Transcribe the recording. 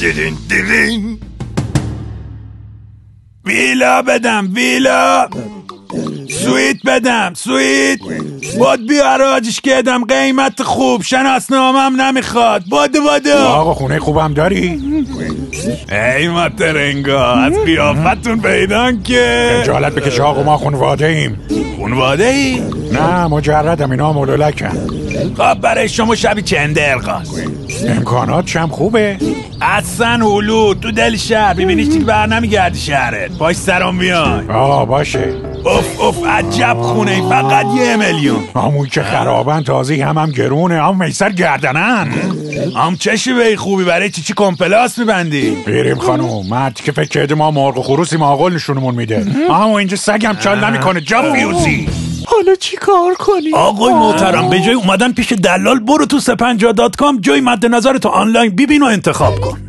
دیدین دیدین ویلا بدم ویلا سویت بدم سویت بود بیا حراجش کردم قیمت خوب شناسنامم نمی‌خواد بود بود آقا خونه خوبم داری؟ ای ما ترنگا از قیافتون پیدان که جالت بکش آقا ما خونواده ایم خونواده ای؟ نه مجردم اینا ملولکم خب برای شما شبی چند درقاست امکانات چم خوبه؟ اصلا هلو تو دل شهر. ببینیش دیگه بر نمیگردی شهرت. باش سرم بیای آه باشه. اوف اوف عجب خونه ای فقط یه میلیون. همون که خرابن تازه هم هم گرونه هم میسر گردنن. هم چشی به خوبی برای چی چی کمپلاس میبندی؟ بریم خانوم مردی که فکر کرده ما مرغ و خروسی ماغل نشونمون میده. اما اینجا سگم چال نمی‌کنه جا فیوزی حالا چی کار کنی؟ آقای محترم به جای اومدن پیش دلال برو تو سپنجا دات کام جای مد نظر تو آنلاین ببین و انتخاب کن.